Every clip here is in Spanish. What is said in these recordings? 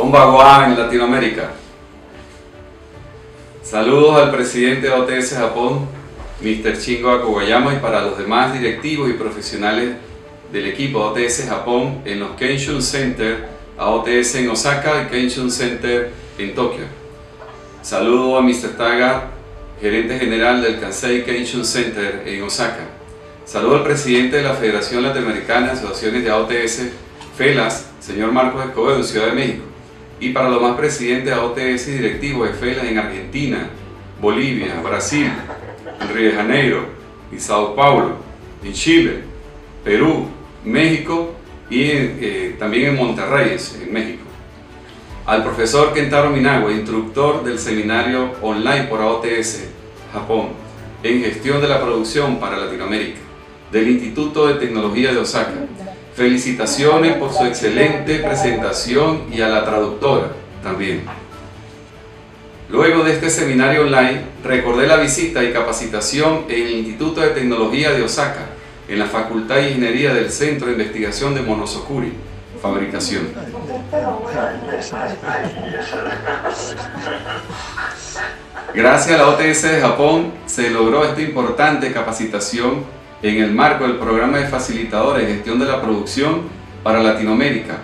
Japón, Konbanwa en Latinoamérica. Saludos al presidente de AOTS Japón, Mr. Shingo Akugayama, y para los demás directivos y profesionales del equipo AOTS Japón en los Kenshin Center, AOTS en Osaka y Kenshin Center en Tokio. Saludo a Mr. Taga, gerente general del Kansei Kenshin Center en Osaka. Saludo al presidente de la Federación Latinoamericana de Asociaciones de AOTS, FELAS, señor Marcos Escobedo, Ciudad de México. Y para los más presidentes de AOTS y directivos de FELAS en Argentina, Bolivia, Brasil, en Río de Janeiro y Sao Paulo, en Chile, Perú, México y eh, también en Monterrey, en México. Al profesor Kentaro Minagua, instructor del seminario online por AOTS Japón en gestión de la producción para Latinoamérica del Instituto de Tecnología de Osaka. Felicitaciones por su excelente presentación y a la traductora también. Luego de este seminario online, recordé la visita y capacitación en el Instituto de Tecnología de Osaka, en la Facultad de Ingeniería del Centro de Investigación de Monosokuri, fabricación. Gracias a la OTS de Japón se logró esta importante capacitación en el marco del programa de facilitadores de gestión de la producción para Latinoamérica,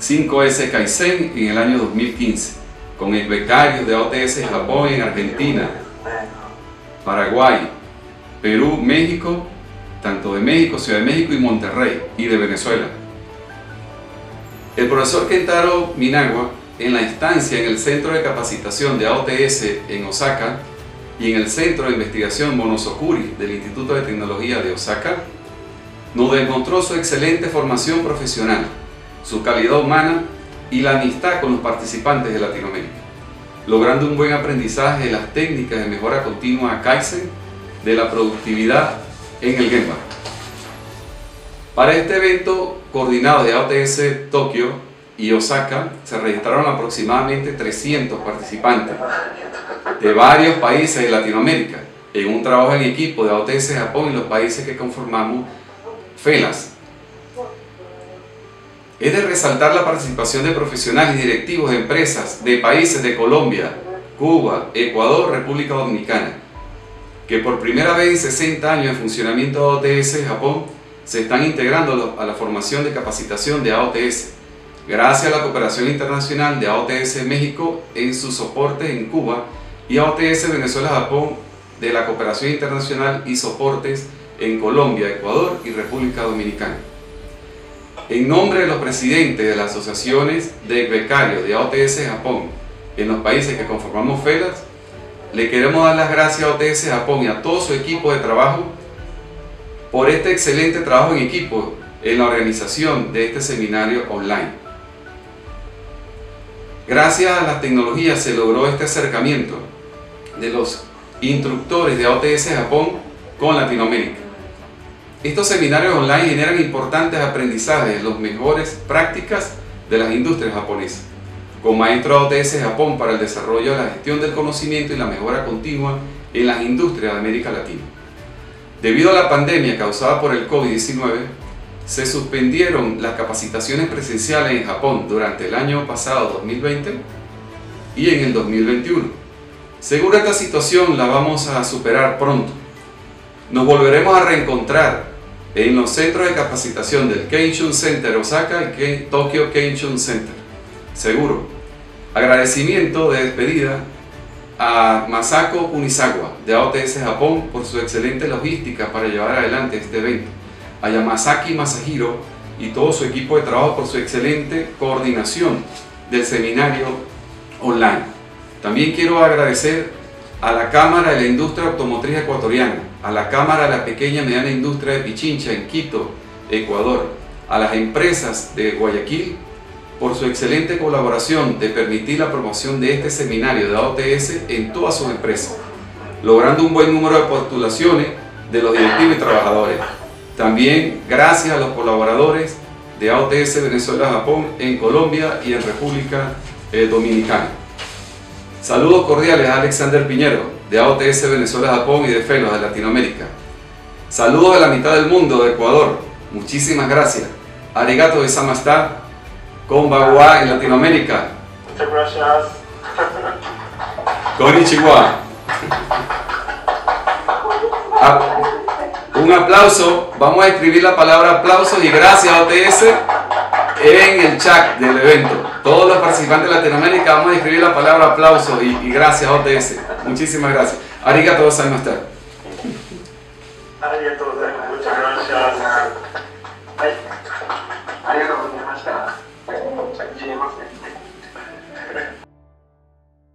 5S Kaizen en el año 2015, con becarios de OTS de Japón en Argentina, Paraguay, Perú, México, tanto de México, Ciudad de México y Monterrey, y de Venezuela. El profesor Kentaro Minagua, en la instancia en el Centro de Capacitación de AOTS en Osaka y en el Centro de Investigación Monosokuri del Instituto de Tecnología de Osaka, nos demostró su excelente formación profesional, su calidad humana y la amistad con los participantes de Latinoamérica, logrando un buen aprendizaje de las técnicas de mejora continua Kaizen de la productividad en el Gemba. Para este evento coordinado de AOTS Tokio y Osaka se registraron aproximadamente 300 participantes de varios países de Latinoamérica en un trabajo en equipo de AOTS Japón y los países que conformamos FELAS. Es de resaltar la participación de profesionales y directivos de empresas de países de Colombia, Cuba, Ecuador, República Dominicana, que por primera vez en 60 años de funcionamiento de AOTS Japón se están integrando a la formación de capacitación de AOTS, gracias a la cooperación internacional de AOTS México en su soporte en Cuba y AOTS Venezuela-Japón de la cooperación internacional y soportes en Colombia, Ecuador y República Dominicana. En nombre de los presidentes de las asociaciones de becarios de AOTS Japón en los países que conformamos FELAS, le queremos dar las gracias a AOTS Japón y a todo su equipo de trabajo por este excelente trabajo en equipo en la organización de este seminario online. Gracias a las tecnologías se logró este acercamiento de los instructores de AOTS Japón con Latinoamérica. Estos seminarios online generan importantes aprendizajes las mejores prácticas de las industrias japonesas, con maestro AOTS Japón para el desarrollo de la gestión del conocimiento y la mejora continua en las industrias de América Latina. Debido a la pandemia causada por el COVID-19, se suspendieron las capacitaciones presenciales en Japón durante el año pasado 2020 y en el 2021. Seguro esta situación la vamos a superar pronto. Nos volveremos a reencontrar en los centros de capacitación del Kenshin Center Osaka y Tokyo Kenshin Center. Seguro. Agradecimiento de despedida a Masako Kunizawa de AOTS Japón por su excelente logística para llevar adelante este evento a Yamasaki Masahiro y todo su equipo de trabajo por su excelente coordinación del seminario online. También quiero agradecer a la Cámara de la Industria Automotriz Ecuatoriana, a la Cámara de la Pequeña y Mediana Industria de Pichincha en Quito, Ecuador, a las empresas de Guayaquil por su excelente colaboración de permitir la promoción de este seminario de AOTS en todas sus empresas, logrando un buen número de postulaciones de los directivos y trabajadores. También gracias a los colaboradores de AOTS Venezuela-Japón en Colombia y en República eh, Dominicana. Saludos cordiales a Alexander Piñero de AOTS Venezuela-Japón y de FELOS de Latinoamérica. Saludos de la mitad del mundo, de Ecuador. Muchísimas gracias. Arigato de Samastá, Konbawa en Latinoamérica. Muchas gracias. Konnichiwa. Un aplauso. Vamos a escribir la palabra aplausos y gracias OTS en el chat del evento. Todos los participantes de Latinoamérica vamos a escribir la palabra aplauso y, gracias OTS. Muchísimas gracias. Arigato gozaimashita. Arigato gozaimasu. Muchas gracias.